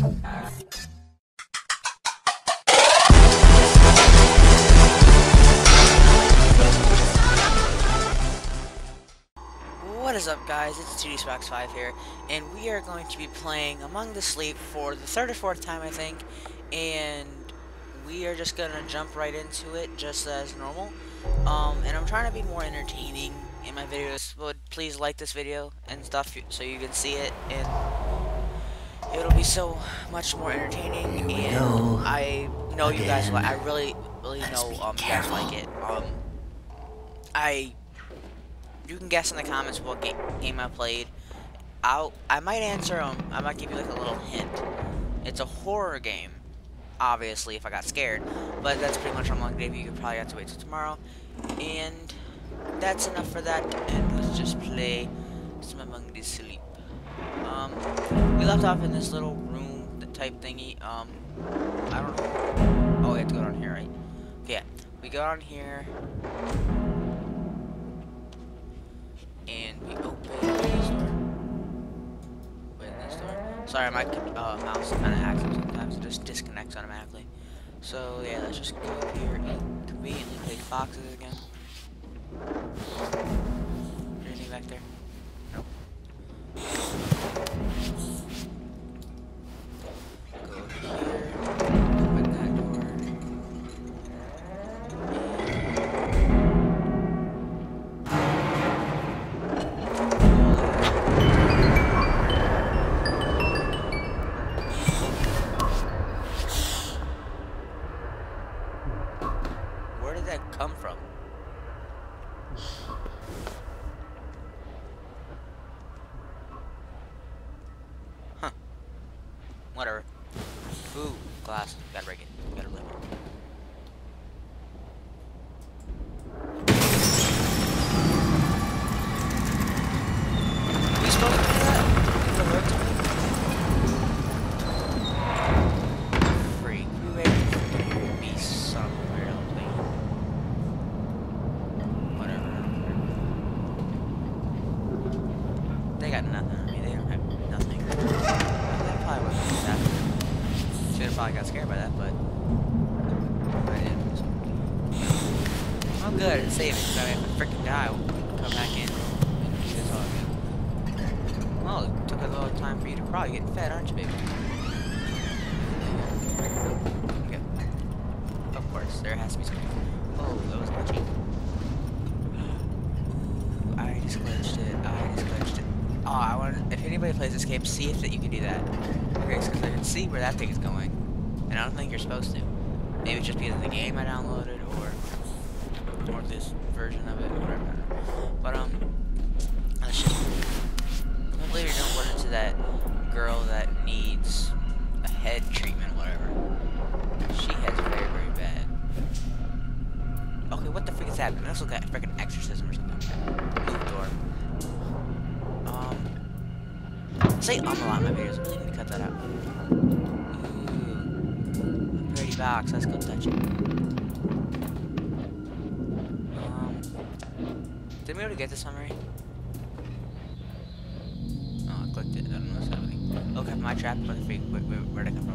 What is up guys, it's 2DSparks5 here, and we are going to be playing Among the Sleep for the third or fourth time I think, and we are just gonna jump right into it just as normal. Um, and I'm trying to be more entertaining in my videos, but please like this video and stuff so you can see it, and it'll be so much more entertaining, and go. I know you guys, Again. li- I really, really Let's know um, you guys like it. Um, I you can guess in the comments what ga game I played. I'll I might answer um I might give you like a little hint. It's a horror game, obviously if I got scared, but that's pretty much I'm gonna give you. You probably have to wait till tomorrow, and that's enough for that. And let's just play some Among the Sleep. Um, we left off in this little room the type thingy. Um, I don't know. Oh, we have to go down here, right? Okay, yeah. We go down here. and we open this door. Open this door. Sorry, my uh, mouse kind of acts sometimes. It just disconnects automatically. So yeah, let's just go here and conveniently take boxes again. Anything back there? あっ。Is happening? Let's look at freaking exorcism or something. Move door. Um. Say um a lot in my videos. I really need to cut that out. Ooh. Pretty box. Let's go touch it. Um. Did we already get the summary? Oh, I clicked it. I don't know what's happening. Okay, I trapped by the freak? Wait, wait, where'd I come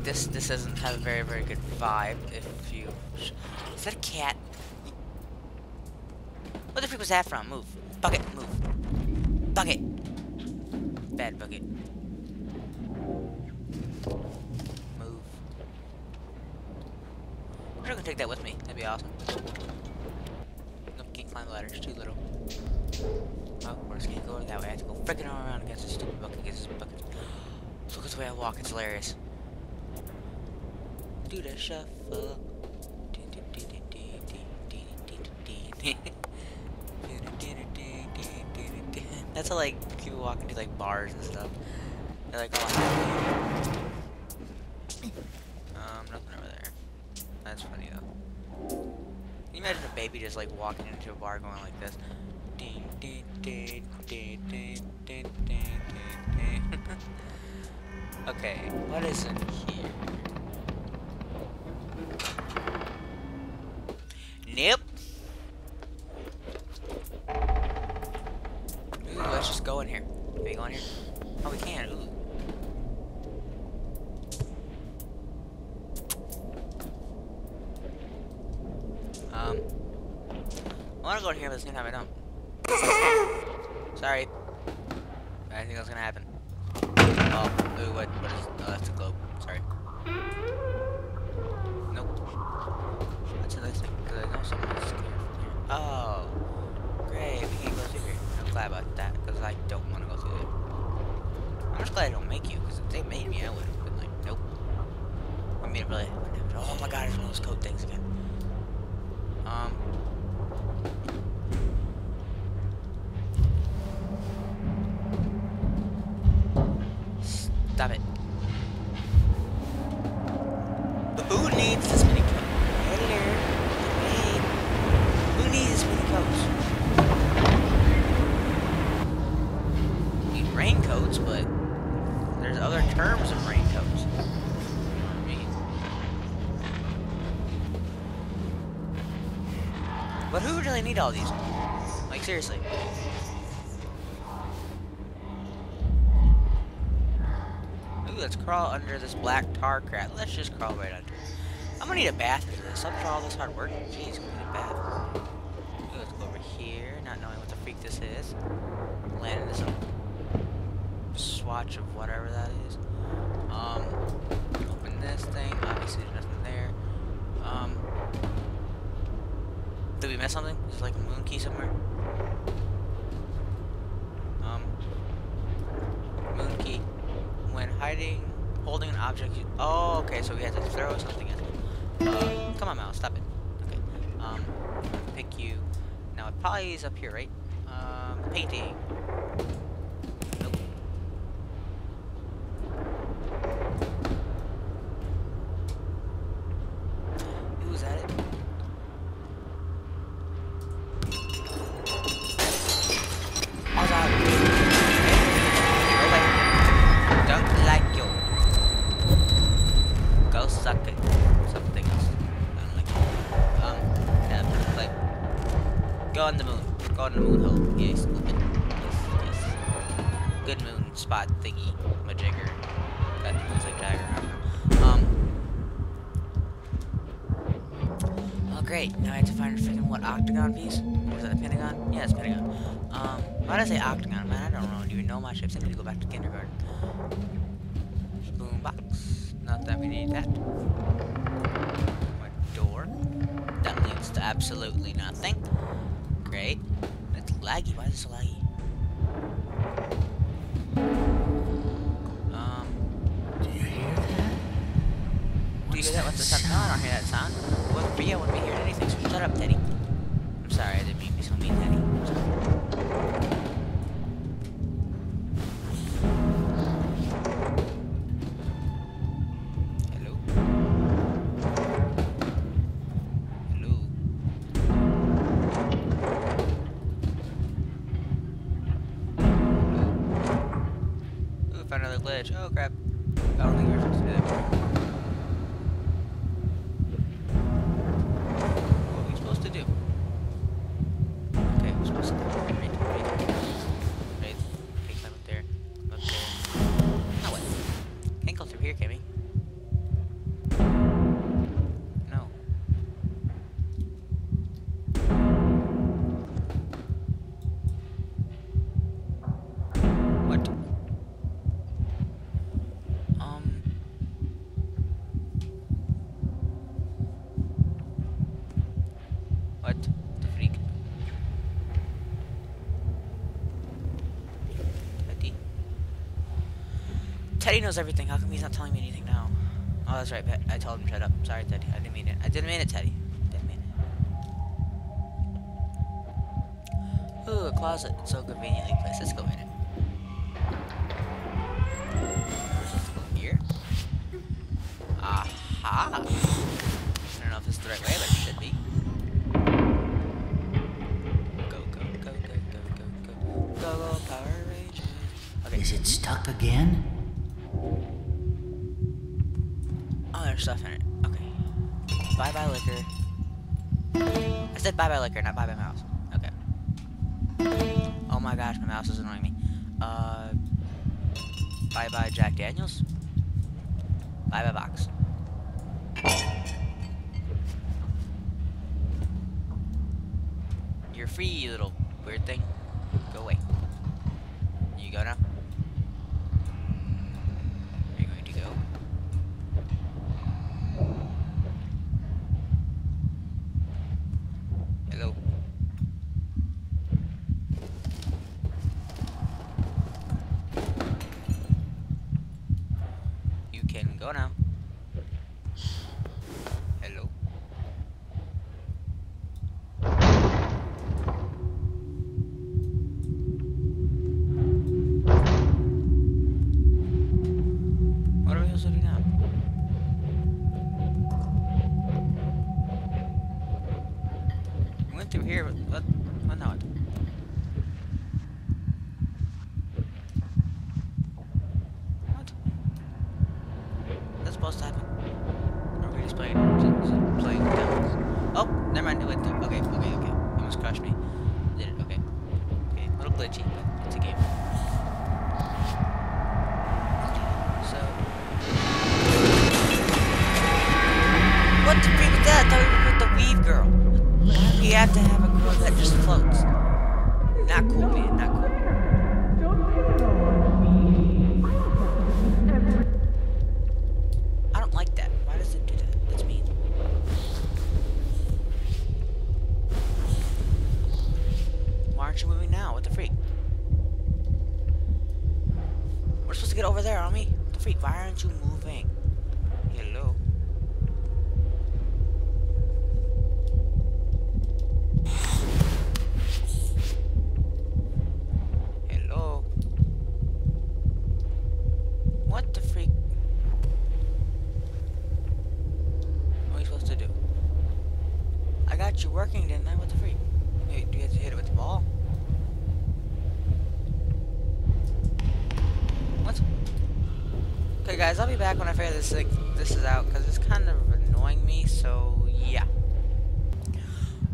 like this. This doesn't have a very, very good vibe. If you, is that a cat? What the freak was that from? Move. Bucket, move. Bucket. Bad bucket. Move. I'm sure I can take that with me. That'd be awesome. Nope, can't climb the ladder. It's too little. Oh, we're just gonna go that way. I have to go freaking around against this stupid bucket. Against this bucket. Look at the way I walk. It's hilarious do the shuffle. That's how like people walk into like bars and stuff. They're like. Oh, um, nothing over there. That's funny though. Can you imagine a baby just like walking into a bar going like this? okay, what is in here? I want to go in here, but at the same time I don't. Sorry. I think that's gonna happen. Oh, ooh, what, what is, oh, that's a globe. Sorry. Nope. What's in this thing? Because I know someone's scared from here. Oh, great, we can't go through here. I'm glad about that, because I don't want to go through there. I'm just glad I don't make you, because if they made me, I would have been like, nope. I mean, really, oh my god, it's one of those code things again. Um, need all these? Like seriously. Ooh, let's crawl under this black tar crap. Let's just crawl right under. I'm gonna need a bath after this. After all this hard work. Jeez, gonna need a bath. Ooh, let's go over here, not knowing what the freak this is. Land in this swatch of whatever that is. Um, open this thing. Obviously, there's nothing there. Um, did we miss something? Is like a moon key somewhere? Um, moon key. When hiding, holding an object. You, oh, okay. So we have to throw something in. Uh, come on, mouse. Stop it. Okay. Um, pick you. Now it probably is up here, right? Um, painting. On the moon. Go on the moon hole. Yes. Yes. Good moon spot thingy. Majigger. That looks like Jagger. Um. Oh, great. Now I have to find freaking what octagon piece? Was that a pentagon? Yeah, it's pentagon. Um, why did I say octagon? Man, I don't know. Do you know my ships? I need to go back to kindergarten. Boombox. Not that we need that. My door. That leads to absolutely nothing. Great. It's laggy. Why is it so laggy? Found another glitch. Oh crap. I don't think we were supposed to do that. Knows everything. How come he's not telling me anything now? Oh, that's right. I told him shut up. Sorry, Teddy. I didn't mean it. I didn't mean it, Teddy. Didn't mean it. Ooh, a closet. It's so conveniently placed. Let's go in it. Okay. Bye bye liquor. I said bye bye liquor, not bye bye mouse. Okay. Oh my gosh, my mouse is annoying me. Uh. Bye bye Jack Daniels. Bye bye box. You're free, you little Aren't moving now? What the freak? We're supposed to get over there, aren't we? What the freak? Why aren't you moving? Hello? What the freak? What are we supposed to do? I got you working, didn't I? What the freak? Wait, do you have to hit it with the ball? What? Okay, guys, I'll be back when I figure this thing, this is out, because it's kind of annoying me, so yeah.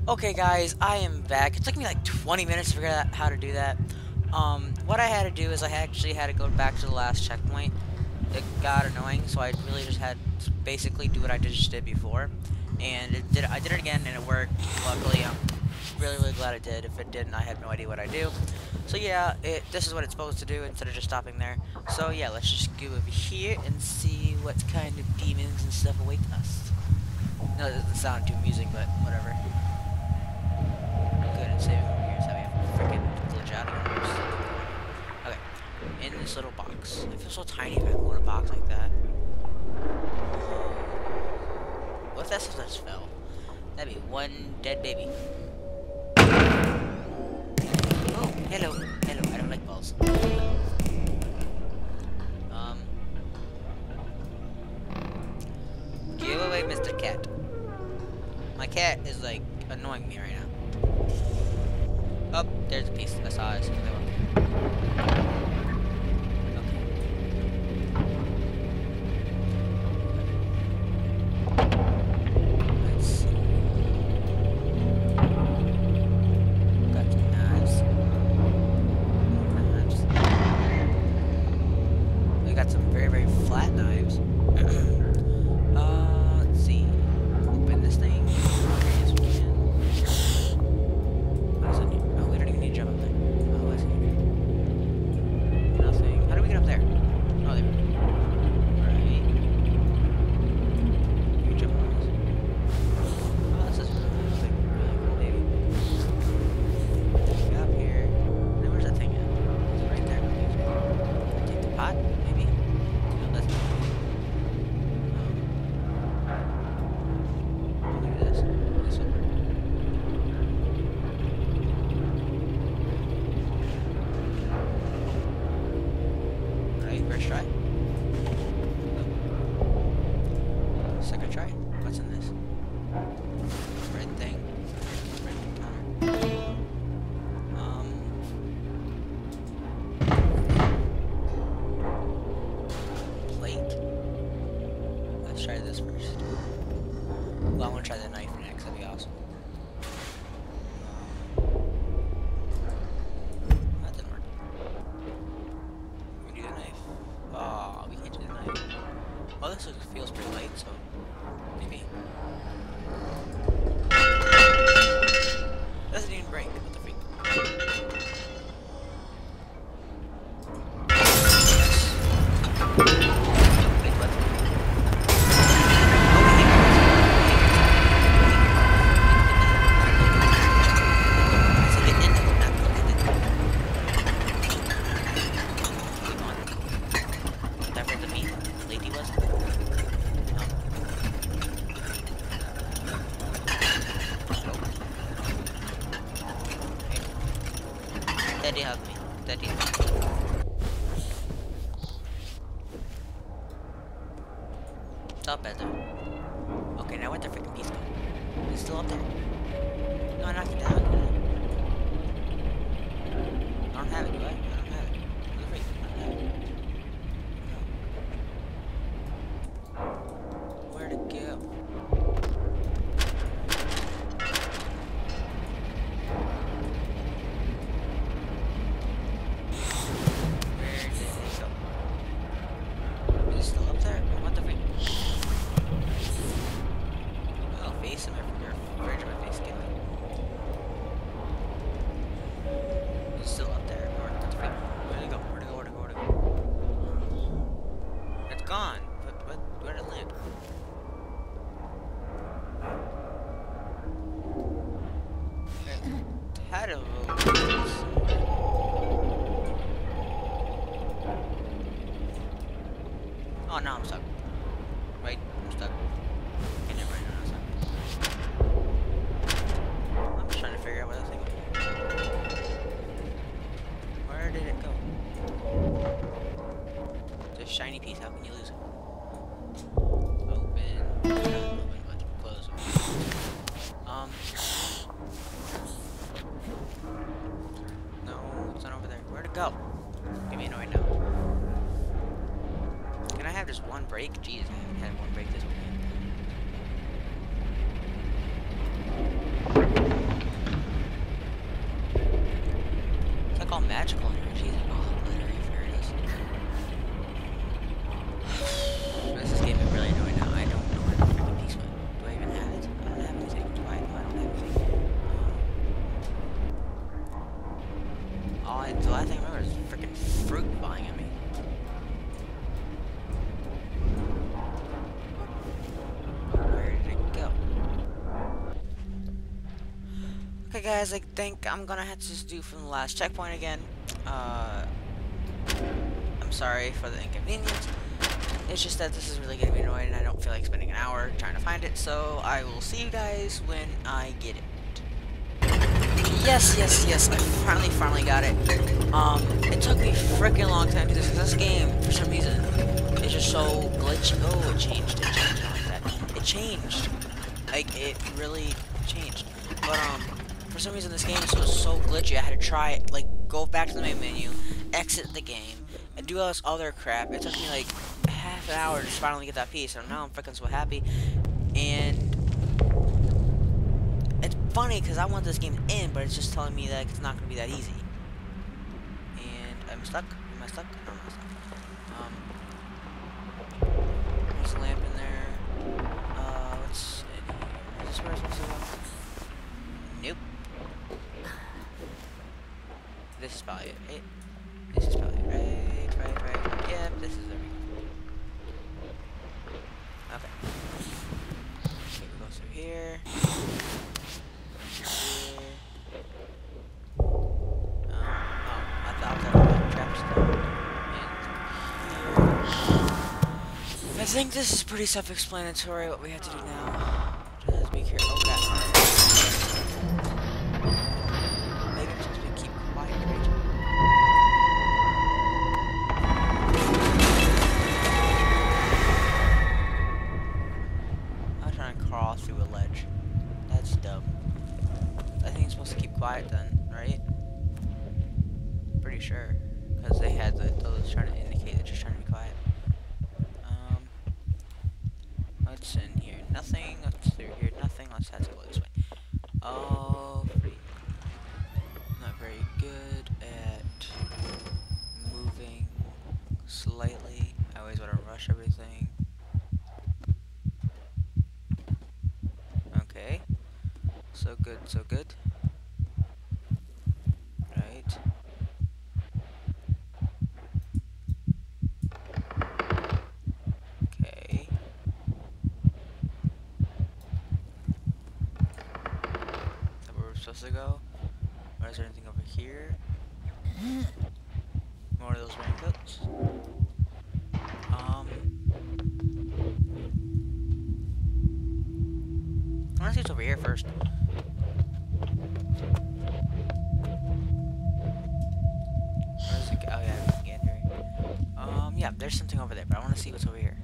Okay, guys, I am back. It took me like 20 minutes to figure out how to do that. Um, what I had to do is I actually had to go back to the last checkpoint. It got annoying, so I really just had to basically do what I just did before. And it did. I did it again, and it worked. Luckily, I'm really, really glad it did. If it didn't, I have no idea what I do. So yeah, it, this is what it's supposed to do instead of just stopping there. So yeah, let's just go over here and see what kind of demons and stuff await us. No, it doesn't sound too amusing, but whatever. Good at saving over here, so we have to freaking glitch out of. Okay, in this little box. I feel so tiny if I go in a box like that. What if that stuff just fell? That'd be one dead baby. Hello, hello. I don't like balls. Um. Give away, Mr. Cat. My cat is like annoying me right now. Oh, there's a piece. I saw. So go? Give me annoyed now. Can I have just one break? Jeez, I haven't had one break this weekend. Guys, I think I'm gonna have to just do from the last checkpoint again. Uh, I'm sorry for the inconvenience. It's just that this is really getting me annoying, and I don't feel like spending an hour trying to find it. So I will see you guys when I get it. Yes, yes, yes. I finally, finally got it. Um, it took me freaking long time to do this. This game, for some reason, is just so glitchy. Oh, it changed. It changed. Like that. It changed. Like it really changed. But um, for some reason, this game is so, so glitchy. I had to try. Like go back to the main menu, exit the game, and do all this other crap. It took me like half an hour to finally get that piece. And now I'm freaking so happy. And it's funny because I want this game to end, but it's just telling me that it's not going to be that easy. And I'm stuck. Am I stuck? No, I'm not stuck. Um, there's a lamp in there. Uh, what's in here? Is this where I'm supposed to go? Nope. This is probably it? This is probably right, right, right. Yep, this is it. Okay. Okay, we go through here. Um, oh, I think this is pretty self-explanatory what we have to do now. Just be careful. Okay. Supposed to go? Or is there anything over here? More of those raincoats. Um. I want to see what's over here first. Oh yeah, we. Um, yeah, there's something over there, but I want to see what's over here.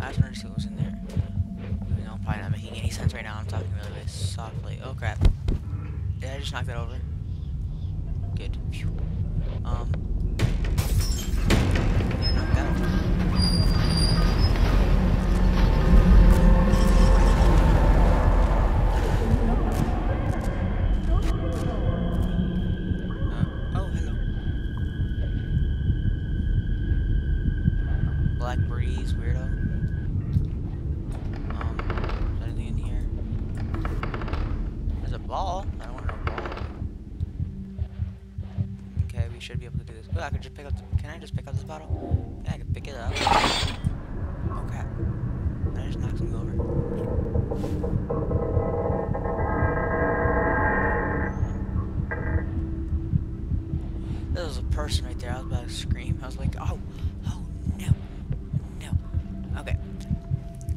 I just wanted to see what was in there. Even though I'm probably not making any sense right now. I'm talking really, really softly. Oh crap! Did I just knock that over? Good. Um. Do this. Oh, I could just pick up. The, can I just pick up this bottle? Yeah, I can pick it up. Oh crap! I just knock something over? There was a person right there. I was about to scream. I was like, oh, oh, no, no. Okay.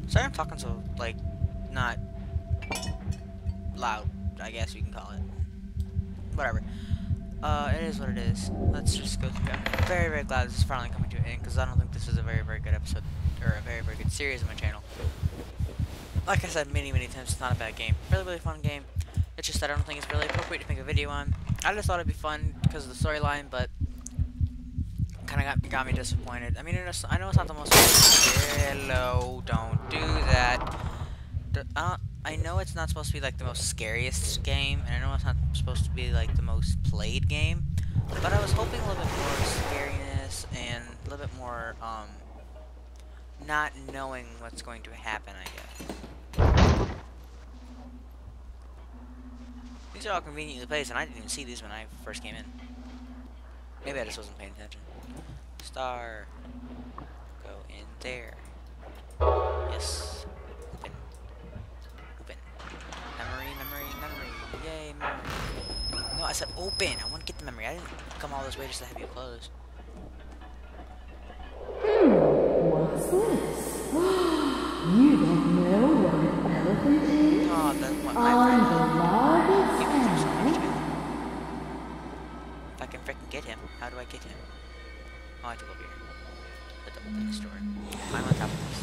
Sorry I'm talking so, like, not loud, I guess you can call it. Whatever. Uh, it is what it is. Let's just go through. I'm very, very glad this is finally coming to an end, because I don't think this is a very, very good episode, or a very, very good series on my channel. Like I said many, many times, it's not a bad game. Really, really fun game. It's just that I don't think it's really appropriate to make a video on. I just thought it'd be fun because of the storyline, but kind of got, got me disappointed. I mean, I know it's not the most... Hello, don't do that. Uh, I know it's not supposed to be like the most scariest game, and I know it's not supposed to be like the most played game, but I was hoping a little bit more scariness and a little bit more, um, not knowing what's going to happen, I guess. These are all conveniently placed, and I didn't even see these when I first came in. Maybe I just wasn't paying attention. Star. Go in there. Yes. Open. Open. Memory, memory, memory. Yay, memory. No, I said open. I want to get the memory. I didn't come all this way just to have you close. Hmm, what's this? You don't know what an elephant is? Oh, that's what my I'm the largest He went through so much animal. If I can freaking get him, how do I get him? Oh, I have to go over here. Have to open this door. I'm on top of this.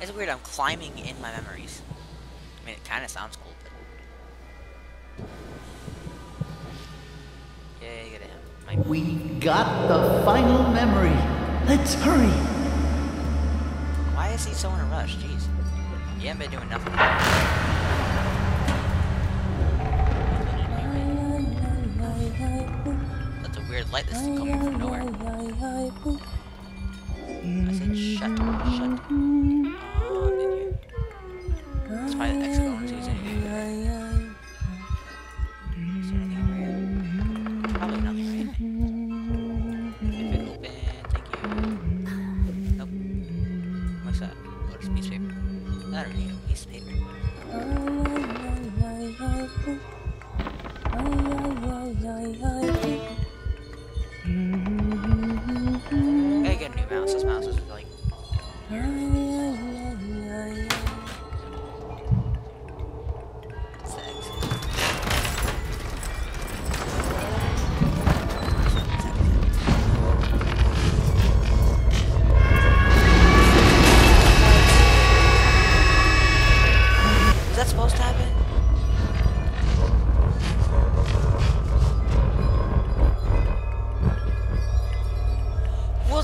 It's weird, I'm climbing in my memories. I mean, it kind of sounds cool, We got the final memory. Let's hurry. Why is he so in a rush? Jeez. You haven't been doing nothing. That's a weird light that's coming from nowhere.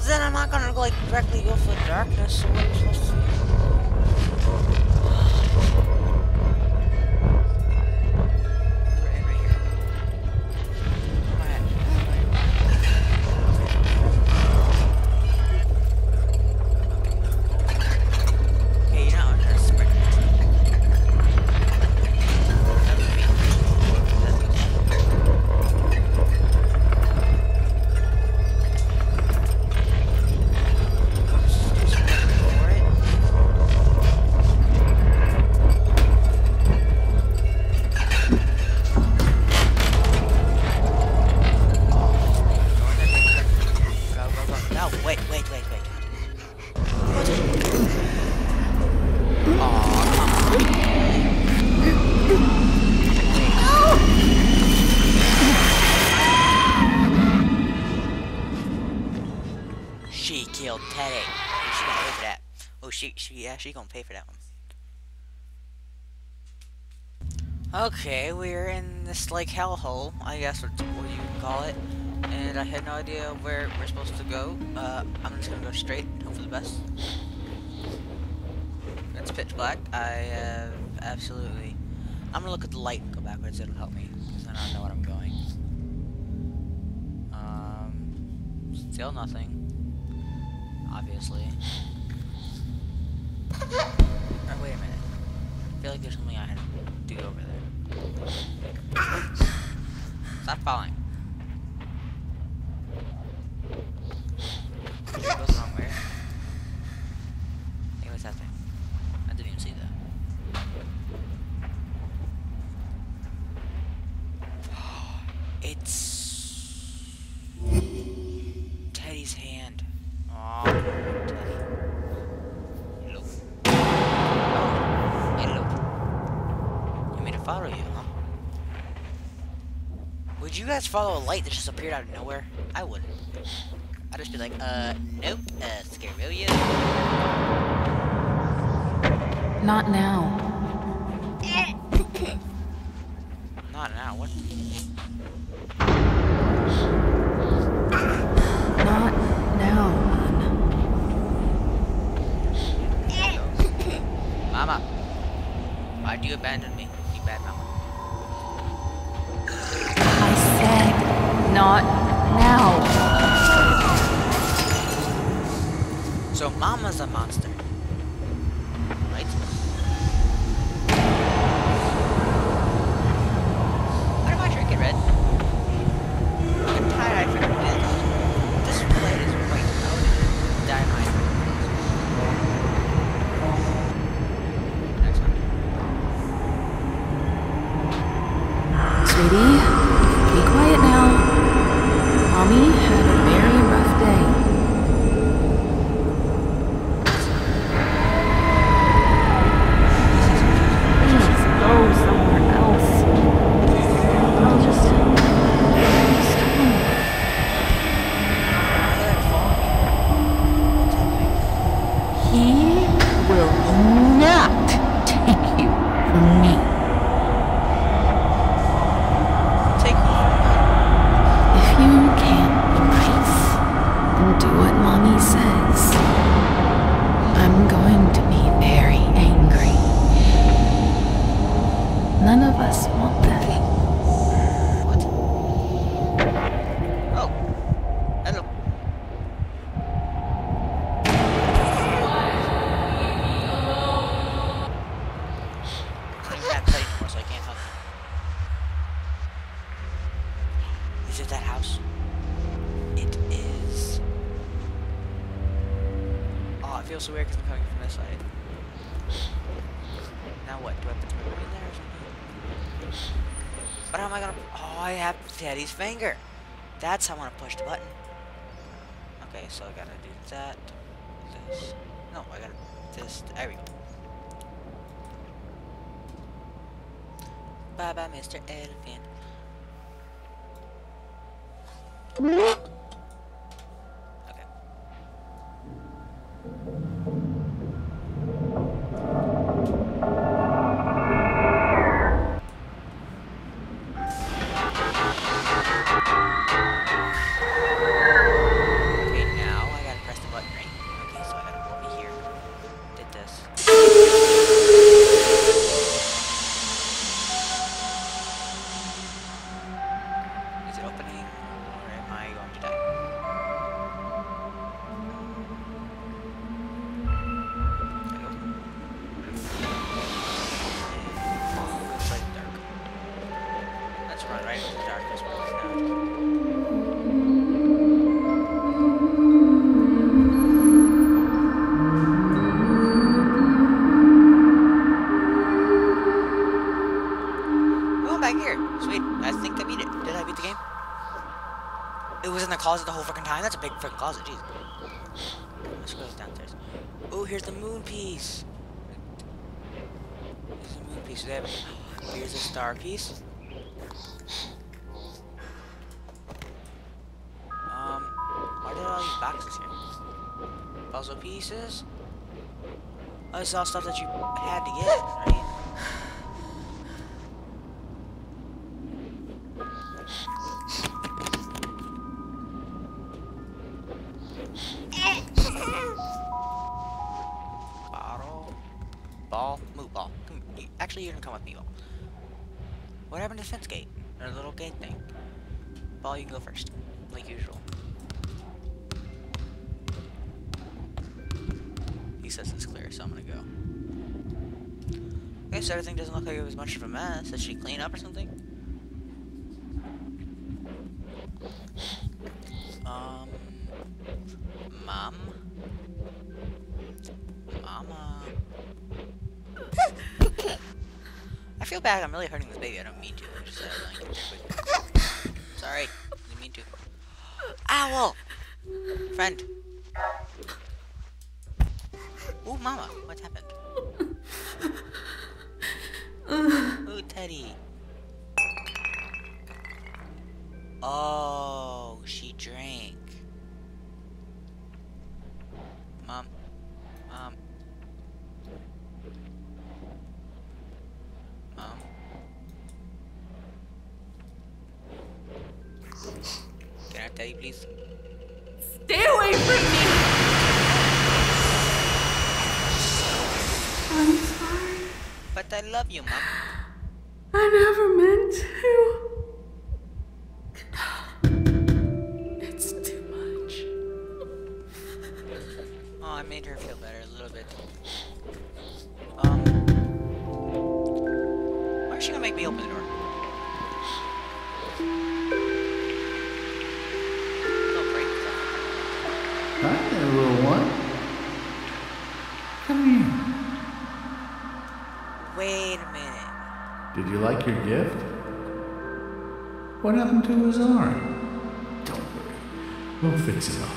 Then I'm not gonna like directly go for darkness. So what supposed to do? Oh, she gonna pay for that. Oh, she, she, yeah, she gonna pay for that one. Okay, we're in this, like, hellhole, I guess what, what you call it. And I had no idea where we're supposed to go. Uh, I'm just gonna go straight hope for the best. It's pitch black. I have absolutely... I'm gonna look at the light and go backwards, it'll help me. Because I don't know what I'm going. Um, still nothing. Obviously. Oh, wait a minute. I feel like there's something I had to do over there. Stop falling. follow you, huh? Would you guys follow a light that just appeared out of nowhere? I wouldn't. I'd just be like, uh, nope, uh, Scarillion. Not now. Not now, what? Not now. Mama, why'd you abandon feels so weird because I'm coming from this side. Now what? Do I put the memory in there or something? But how am I gonna... Oh, I have Teddy's finger. That's how I want to push the button. Okay, so I gotta do that. This. No, I gotta... This. There we go. Bye bye, Mr. Elephant. Right into the darkness it's. Oh, back here. Sweet. I think I beat it. Did I beat the game? It was in the closet the whole freaking time? That's a big freaking closet. Jeez. Let's go downstairs. Oh, here's the moon piece. Here's the moon piece. Here's a star piece. Oh, is all stuff that you had to get, right? Bottle. Ball. Move ball. Actually, you can come with me, ball. What happened to fence gate? Or little gate thing? Ball, you can go first. Like usual. He says it's I'm gonna go. Okay, so everything doesn't look like it was much of a mess. Did she clean up or something? Um... Mom? Mama? I feel bad. I'm really hurting this baby. I don't mean to. But I love you, Mom. I never meant to. It's too much. Oh, I made her feel better a little bit. Um. Why is she gonna make me open the door? Did you like your gift? What happened to his arm? Don't worry. We'll fix it up.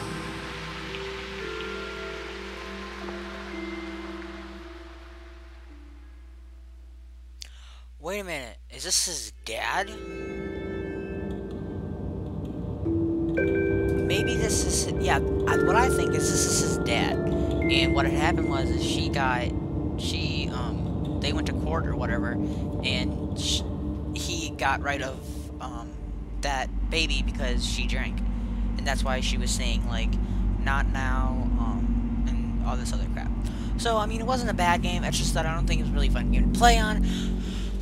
Wait a minute. Is this his dad? Maybe this is yeah. What I think is this is his dad, and what had happened was is she got she they went to court or whatever, and sh he got rid of um that baby because she drank, and that's why she was saying like not now um and all this other crap. So I mean it wasn't a bad game. It's just that I don't think it was really fun game to play on.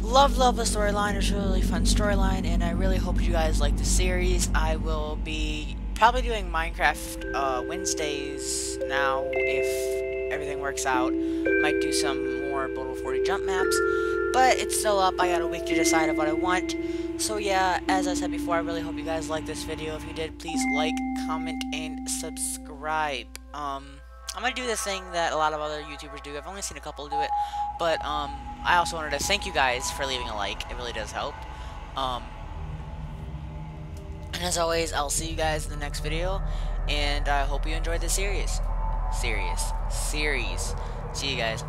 Love, love the storyline. It's a really fun storyline, and I really hope you guys like the series. I will be probably doing Minecraft uh, Wednesdays now if everything works out. Might do some more Build 40 jump maps, but it's still up. I got a week to decide of what I want. So yeah, as I said before, I really hope you guys like this video. If you did, please like, comment, and subscribe. Um, I'm gonna do this thing that a lot of other YouTubers do. I've only seen a couple do it, but um, I also wanted to thank you guys for leaving a like. It really does help. Um, and as always, I'll see you guys in the next video, and I hope you enjoyed the series. Series. Series. See you guys.